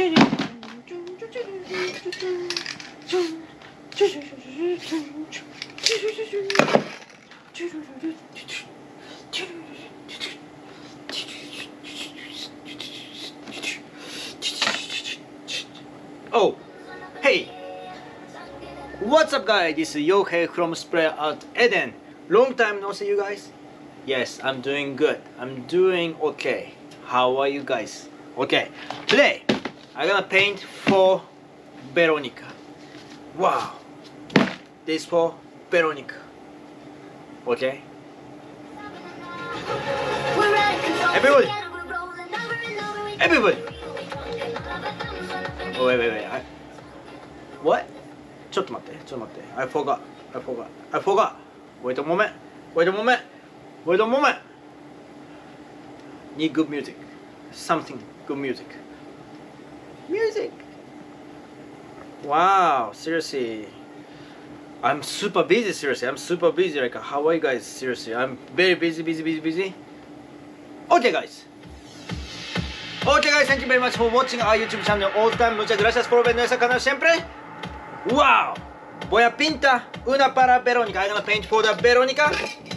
Oh, hey! What's up, guys? This is Yohei from Spray Art Eden. Long time no see you guys. Yes, I'm doing good. I'm doing okay. How are you guys? Okay, today I'm gonna paint for Veronica. Wow, this for Veronica. Okay, everybody, everybody. Oh, wait, wait, wait. I... What? ちょっと待って、ちょっと待って。I forgot. I forgot. I forgot. Wait a moment. Wait a moment. Wait a moment. Need good music. Something good music. Music. Wow, seriously. I'm super busy, seriously. I'm super busy. Like, how are you guys? Seriously, I'm very busy, busy, busy, busy. Okay, guys. Okay guys, thank you very much for watching our YouTube channel all the time. Muchas gracias por ver nuestro canal siempre. Wow! Voy a pintar una para Verónica. I'm gonna paint for the Verónica.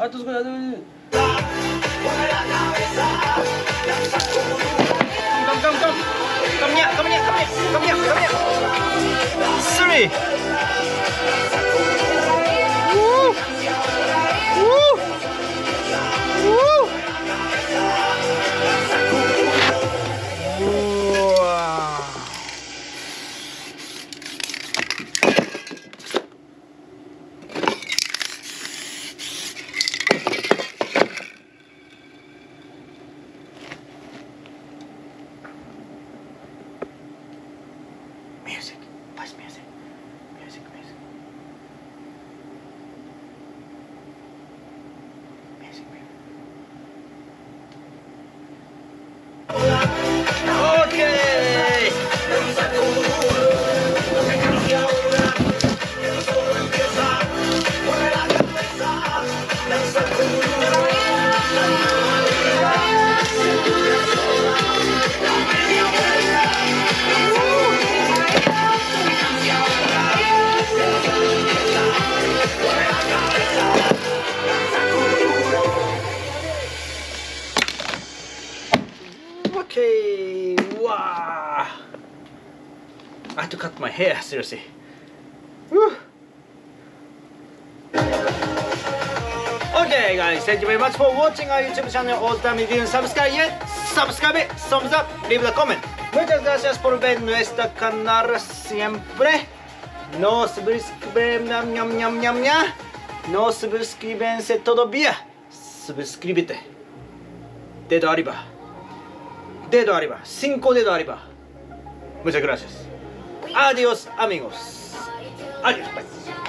啊！走走走走走！走走走走！走咩？走咩？走咩？走咩？走咩？Siri。Hair, seriously. Whew. Okay, guys, thank you very much for watching our YouTube channel. All the time, if you didn't subscribe yet, subscribe thumbs up, leave a comment. Muchas gracias por ver nuestro canal siempre. No suscriben, ñam, ñam, ñam, ñam. No suscribense todavía. Suscríbete. Dedo arriba. Dedo arriba. Cinco dedo arriba. Muchas gracias. Adiós, amigos. Adiós. Bye.